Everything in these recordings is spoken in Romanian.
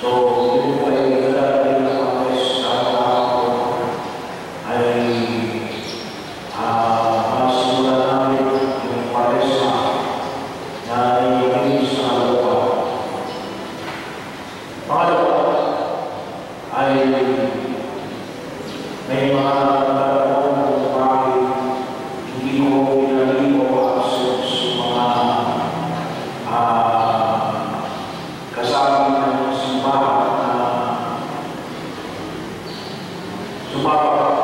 So, Tomorrow.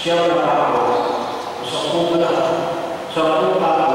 Siya na tao sa pula, sa pula,